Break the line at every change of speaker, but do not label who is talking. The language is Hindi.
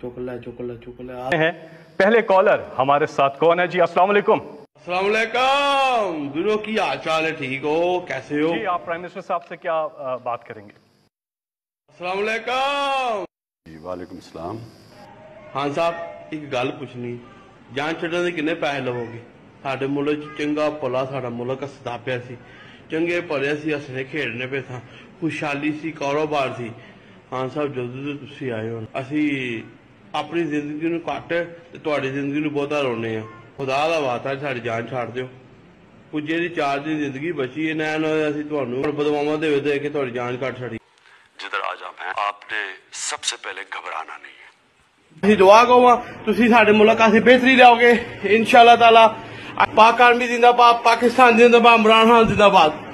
चुक ले चुक ले चुक ले
हैं पहले कॉलर हमारे साथ कौन है जी अस्सलाम वालेकुम
असलामकुम गुरु की हाल चाल है ठीक हो कैसे हो
जी आप प्राइम मिनिस्टर साहब से क्या अ, बात करेंगे
असलामकुम
ਜੀ ਵਾਲੇਕੁਮ ਸਲਾਮ
ਹਾਂ ਸਾਹਿਬ ਇੱਕ ਗੱਲ ਪੁੱਛਣੀ ਜਾਨ ਛੱਡਣ ਦੇ ਕਿੰਨੇ ਪੈਸੇ ਲਵੋਗੇ ਸਾਡੇ ਮੁਲਕ ਚ ਚੰਗਾ ਭਲਾ ਸਾਡਾ ਮੁਲਕ ਹੱਸਦਾ ਪਿਆ ਸੀ ਚੰਗੇ ਭਲੇ ਸੀ ਹੱਸਣੇ ਖੇਡਣੇ ਪਏ ਸਾਂ ਖੁਸ਼ਹਾਲੀ ਸੀ ਕਾਰੋਬਾਰ ਸੀ ਹਾਂ ਸਾਹਿਬ ਜਦੋਂ ਦੇ ਤੁਸੀਂ ਆਏ ਹੋ ਅਸੀਂ अपनी ज़िंदगी कट थी ज़िंदगी बहुता रोने खुदा का वास्त है साड़ी जान छाड़ दो जी चार दिन ज़िंदगी बची है नैन बदमावा
दे के जान कट छ सबसे पहले घबराना नहीं
बेहतरी लियाओगे इनशाला पाक पाकिस्तान जिंदाबाद इमरान खान जिंदाबाद।